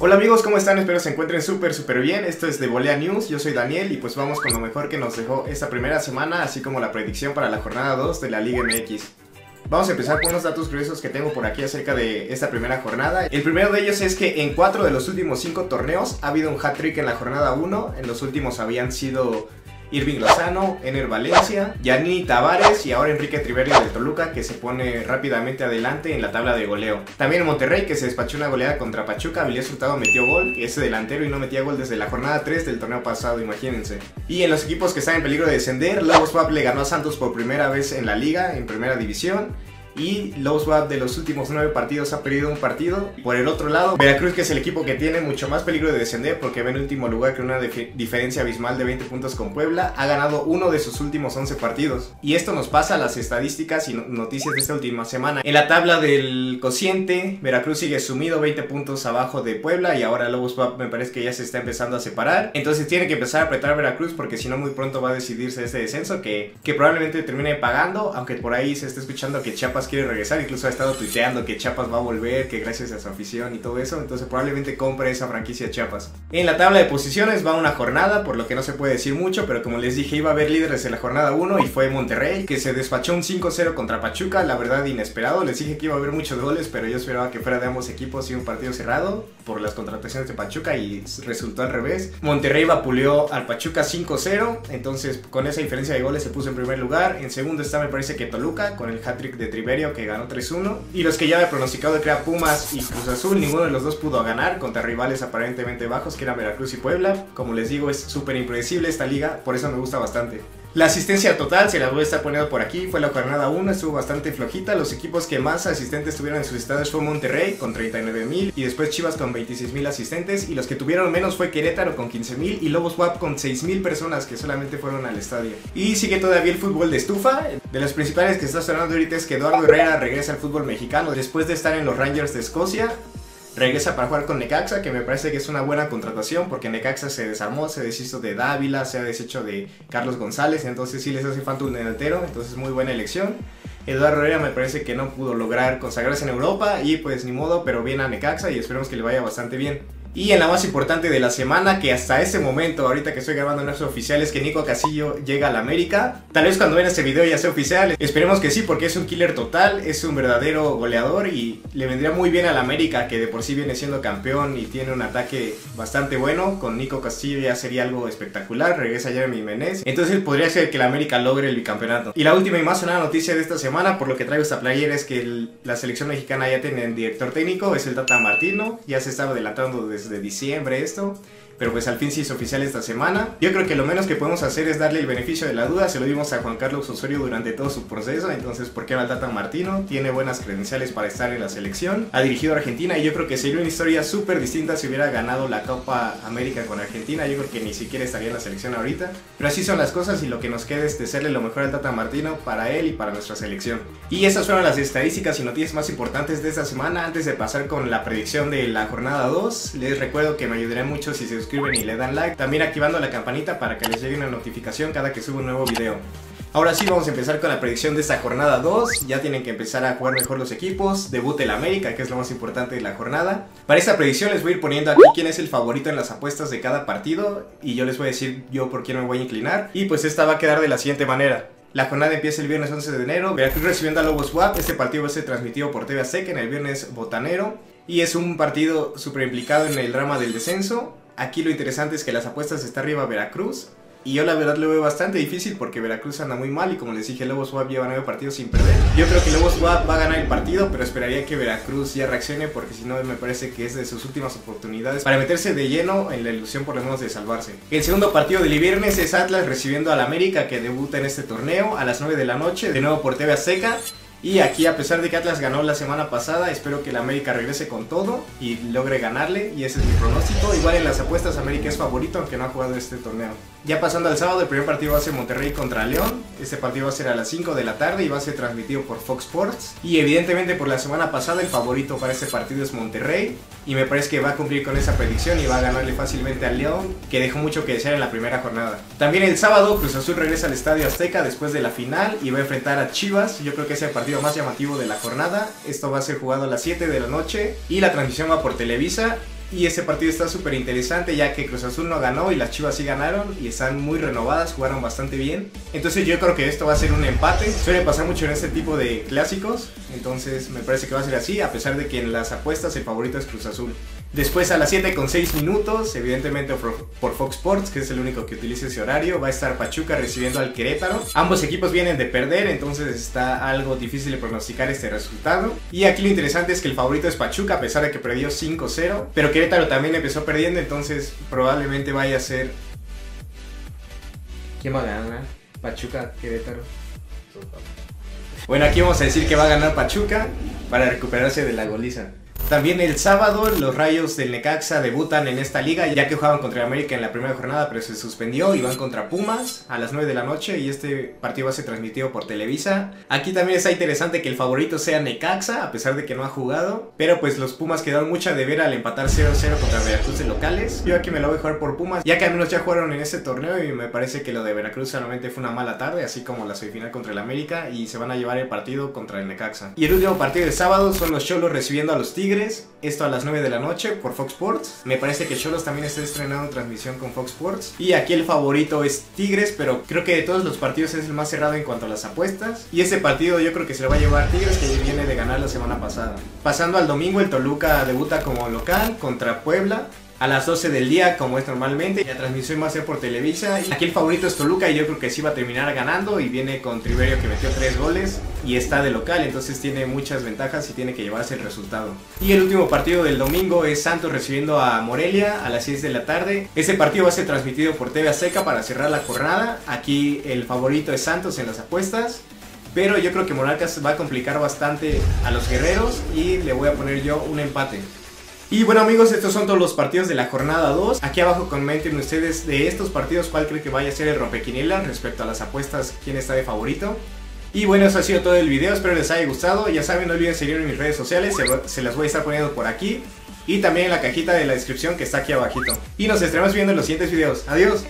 Hola amigos, ¿cómo están? Espero se encuentren súper súper bien. Esto es de Volea News, yo soy Daniel y pues vamos con lo mejor que nos dejó esta primera semana, así como la predicción para la jornada 2 de la Liga MX. Vamos a empezar con unos datos curiosos que tengo por aquí acerca de esta primera jornada. El primero de ellos es que en 4 de los últimos 5 torneos ha habido un hat-trick en la jornada 1. En los últimos habían sido Irving Lozano, Ener Valencia, Yanini Tavares y ahora Enrique Triverio del Toluca que se pone rápidamente adelante en la tabla de goleo. También Monterrey que se despachó una goleada contra Pachuca, Avilés Hurtado metió gol, ese delantero y no metía gol desde la jornada 3 del torneo pasado, imagínense. Y en los equipos que están en peligro de descender, Lobos Wap le ganó a Santos por primera vez en la liga, en primera división y los de los últimos nueve partidos ha perdido un partido. Por el otro lado, Veracruz, que es el equipo que tiene mucho más peligro de descender porque va en último lugar con una diferencia abismal de 20 puntos con Puebla, ha ganado uno de sus últimos 11 partidos. Y esto nos pasa a las estadísticas y noticias de esta última semana. En la tabla del cociente, Veracruz sigue sumido 20 puntos abajo de Puebla y ahora Lobos me parece que ya se está empezando a separar. Entonces tiene que empezar a apretar a Veracruz porque si no muy pronto va a decidirse este descenso que, que probablemente termine pagando, aunque por ahí se está escuchando que Chiapas quiere regresar, incluso ha estado tuiteando que Chiapas va a volver, que gracias a su afición y todo eso, entonces probablemente compre esa franquicia Chiapas. En la tabla de posiciones va una jornada, por lo que no se puede decir mucho, pero como les dije iba a haber líderes en la jornada 1 y fue Monterrey, que se despachó un 5-0 contra Pachuca, la verdad inesperado, les dije que iba a haber muchos goles, pero yo esperaba que fuera de ambos equipos y un partido cerrado por las contrataciones de Pachuca y resultó al revés. Monterrey vapuleó al Pachuca 5-0, entonces con esa diferencia de goles se puso en primer lugar, en segundo está me parece que Toluca con el hat-trick de Que ganó 3-1. Y los que ya había pronosticado de crear Pumas y Cruz Azul, ninguno de los dos pudo ganar contra rivales aparentemente bajos que eran Veracruz y Puebla. Como les digo, es súper impredecible esta liga, por eso me gusta bastante. La asistencia total, se la voy a estar poniendo por aquí, fue la jornada 1, estuvo bastante flojita. Los equipos que más asistentes tuvieron en sus estadios fue Monterrey con 39 mil y después Chivas con 26 mil asistentes. Y los que tuvieron menos fue Querétaro con 15 mil y Lobos WAP con 6 mil personas que solamente fueron al estadio. Y sigue todavía el fútbol de estufa. De los principales que está sonando ahorita es que Eduardo Herrera regresa al fútbol mexicano después de estar en los Rangers de Escocia regresa para jugar con Necaxa, que me parece que es una buena contratación porque Necaxa se desarmó, se deshizo de Dávila, se ha deshecho de Carlos González, entonces sí les hace falta un delantero, entonces muy buena elección. Eduardo Herrera me parece que no pudo lograr consagrarse en Europa y pues ni modo, pero viene a Necaxa y esperemos que le vaya bastante bien. Y en la más importante de la semana, que hasta este momento, ahorita que estoy grabando no es oficial, es que Nico Casillo llega a la América. Tal vez cuando vean este video ya sea oficial. Esperemos que sí, porque es un killer total, es un verdadero goleador y le vendría muy bien a la América, que de por sí viene siendo campeón y tiene un ataque bastante bueno. Con Nico Castillo ya sería algo espectacular. Regresa Jeremy Menez. Entonces podría ser que la América logre el bicampeonato. Y la última y más sonada noticia de esta semana, por lo que traigo esta playera, es que la selección mexicana ya tiene director técnico, es el Tata Martino. Ya se estaba adelantando desde de diciembre esto pero pues al fin sí es oficial esta semana. Yo creo que lo menos que podemos hacer es darle el beneficio de la duda, se lo dimos a Juan Carlos Osorio durante todo su proceso, entonces ¿por qué va Tata Martino? Tiene buenas credenciales para estar en la selección, ha dirigido a Argentina y yo creo que sería una historia súper distinta si hubiera ganado la Copa América con Argentina, yo creo que ni siquiera estaría en la selección ahorita, pero así son las cosas y lo que nos queda es de lo mejor al Tata Martino para él y para nuestra selección. Y esas fueron las estadísticas y noticias más importantes de esta semana. Antes de pasar con la predicción de la jornada 2, les recuerdo que me ayudaría mucho si se suscriben y le dan like. También activando la campanita para que les llegue una notificación cada que suba un nuevo video. Ahora sí vamos a empezar con la predicción de esta jornada 2. Ya tienen que empezar a jugar mejor los equipos. Debut el América, que es lo más importante de la jornada. Para esta predicción les voy a ir poniendo aquí quién es el favorito en las apuestas de cada partido. Y yo les voy a decir yo por quién me voy a inclinar. Y pues esta va a quedar de la siguiente manera. La jornada empieza el viernes 11 de enero. Veracruz recibiendo a Lobos WAP. Este partido va a ser transmitido por TV Azteca en el viernes botanero. Y es un partido súper implicado en el drama del descenso. Aquí lo interesante es que las apuestas está arriba Veracruz. Y yo la verdad lo veo bastante difícil porque Veracruz anda muy mal y como les dije, Lobos WAP lleva nueve partidos sin perder. Yo creo que Lobos WAP va a ganar el partido, pero esperaría que Veracruz ya reaccione porque si no me parece que es de sus últimas oportunidades para meterse de lleno en la ilusión por lo menos de salvarse. El segundo partido del viernes es Atlas recibiendo al América que debuta en este torneo a las 9 de la noche, de nuevo por TV Azteca. Y aquí, a pesar de que Atlas ganó la semana pasada, espero que el América regrese con todo y logre ganarle. Y ese es mi pronóstico. Igual en las apuestas, América es favorito, aunque no ha jugado este torneo. Ya pasando al sábado, el primer partido va a ser Monterrey contra León. Este partido va a ser a las 5 de la tarde y va a ser transmitido por Fox Sports. Y evidentemente, por la semana pasada, el favorito para este partido es Monterrey. Y me parece que va a cumplir con esa predicción y va a ganarle fácilmente al León, que dejó mucho que desear en la primera jornada. También el sábado, Cruz Azul regresa al Estadio Azteca después de la final y va a enfrentar a Chivas. Yo creo que ese partido más llamativo de la jornada. Esto va a ser jugado a las 7 de la noche y la transmisión va por Televisa. Y ese partido está súper interesante ya que Cruz Azul no ganó y las Chivas sí ganaron y están muy renovadas, jugaron bastante bien. Entonces yo creo que esto va a ser un empate. Suele pasar mucho en este tipo de clásicos, entonces me parece que va a ser así, a pesar de que en las apuestas el favorito es Cruz Azul. Después a las 7 con 6 minutos, evidentemente por Fox Sports, que es el único que utiliza ese horario, va a estar Pachuca recibiendo al Querétaro. Ambos equipos vienen de perder, entonces está algo difícil de pronosticar este resultado. Y aquí lo interesante es que el favorito es Pachuca, a pesar de que perdió 5-0. Pero Querétaro también empezó perdiendo, entonces probablemente vaya a ser... ¿Quién va a ganar? Pachuca, Querétaro. Bueno, aquí vamos a decir que va a ganar Pachuca para recuperarse de la goliza. También el sábado los Rayos del Necaxa debutan en esta liga ya que jugaban contra América en la primera jornada pero se suspendió y van contra Pumas a las 9 de la noche y este partido va a ser transmitido por Televisa. Aquí también está interesante que el favorito sea Necaxa a pesar de que no ha jugado, pero pues los Pumas quedaron mucha de ver al empatar 0-0 contra Veracruz de locales. Yo aquí me lo voy a jugar por Pumas ya que al menos ya jugaron en este torneo y me parece que lo de Veracruz solamente fue una mala tarde así como la semifinal contra el América y se van a llevar el partido contra el Necaxa. Y el último partido de sábado son los Cholos recibiendo a los Tigres esto a las 9 de la noche por Fox Sports. Me parece que Cholos también está estrenando transmisión con Fox Sports. Y aquí el favorito es Tigres, pero creo que de todos los partidos es el más cerrado en cuanto a las apuestas. Y ese partido yo creo que se lo va a llevar Tigres, que viene de ganar la semana pasada. Pasando al domingo, el Toluca debuta como local contra Puebla a las 12 del día como es normalmente. La transmisión va a ser por Televisa. Aquí el favorito es Toluca y yo creo que sí va a terminar ganando y viene con Triverio que metió 3 goles y está de local, entonces tiene muchas ventajas y tiene que llevarse el resultado. Y el último partido del domingo es Santos recibiendo a Morelia a las 6 de la tarde. Ese partido va a ser transmitido por TV Azteca para cerrar la jornada. Aquí el favorito es Santos en las apuestas. Pero yo creo que Monarcas va a complicar bastante a los guerreros y le voy a poner yo un empate. Y bueno amigos, estos son todos los partidos de la jornada 2. Aquí abajo comenten ustedes de estos partidos cuál creen que vaya a ser el rompequinela respecto a las apuestas, quién está de favorito. Y bueno, eso ha sido todo el video, espero les haya gustado. Ya saben, no olviden seguirme en mis redes sociales, se, las voy a estar poniendo por aquí. Y también en la cajita de la descripción que está aquí abajito. Y nos estaremos viendo en los siguientes videos. Adiós.